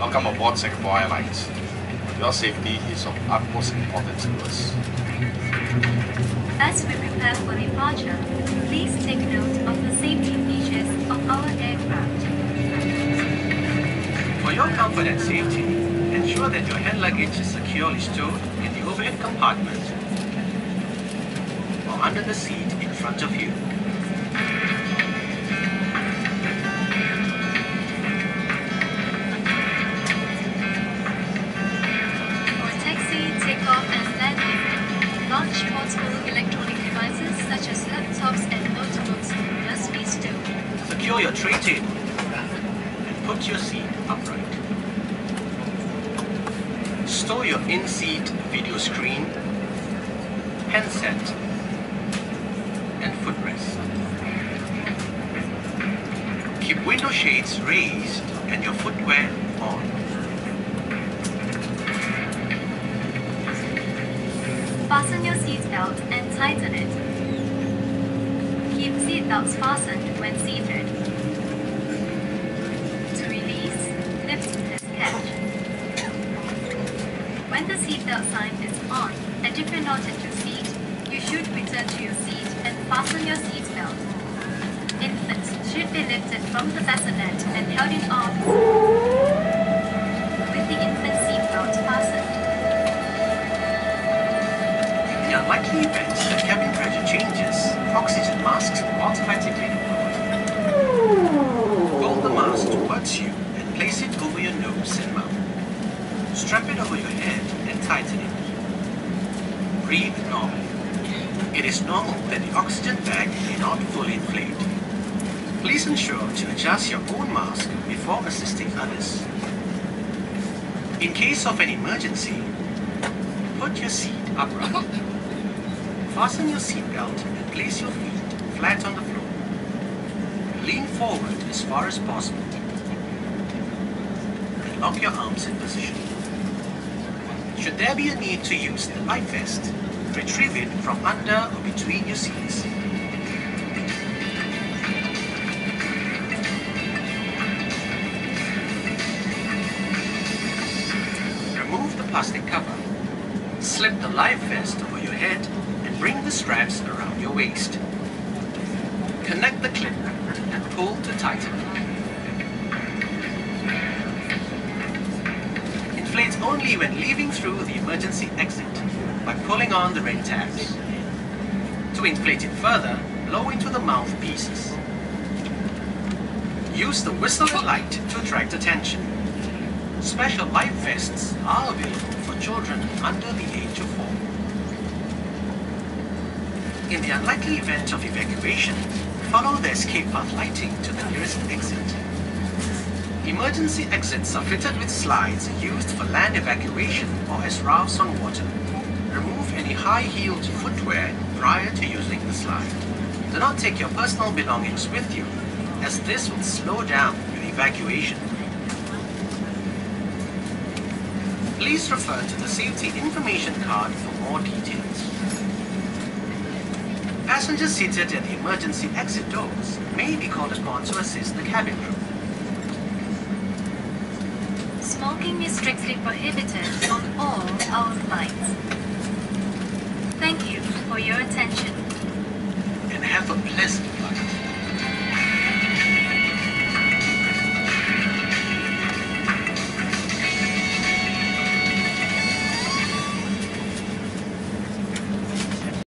Welcome aboard Singapore Airlines. Your safety is of utmost importance to us. As we prepare for departure, please take note of the safety features of our aircraft. For your comfort and safety, ensure that your hand luggage is securely stored in the overhead compartment or under the seat in front of you. Secure your tray table and put your seat upright. Store your in-seat video screen, handset, and footrest. Keep window shades raised and your footwear on. Fasten your seatbelt and tighten it. Keep seatbelts fastened when seated. Seatbelt sign is on and if you're not at your seat, you should return to your seat and fasten your seatbelt. Infants should be lifted from the bassinet and held in arms with the infant seatbelt fastened. In the unlikely event that cabin pressure changes, oxygen masks will automatically deploy. Roll the mask towards you and place it over your nose and mouth. Strap it over your head it. Breathe normally. It is normal that the oxygen bag may not fully inflate. Please ensure to adjust your own mask before assisting others. In case of an emergency, put your seat upright. Fasten your seatbelt and place your feet flat on the floor. Lean forward as far as possible. And lock your arms in position. Should there be a need to use the life vest, retrieve it from under or between your seats. Remove the plastic cover. Slip the life vest over your head and bring the straps around your waist. Connect the clip and pull to tighten. Only when leaving through the emergency exit by pulling on the red tabs. To inflate it further, blow into the mouthpieces. Use the whistle light to attract attention. Special life vests are available for children under the age of four. In the unlikely event of evacuation, follow the escape path lighting to the nearest exit. Emergency exits are fitted with slides used for land evacuation or as rafts on water. Remove any high-heeled footwear prior to using the slide. Do not take your personal belongings with you, as this will slow down your evacuation. Please refer to the safety information card for more details. Passengers seated at the emergency exit doors may be called upon to assist the cabin crew. Smoking is strictly prohibited on all our flights. Thank you for your attention. and have a pleasant.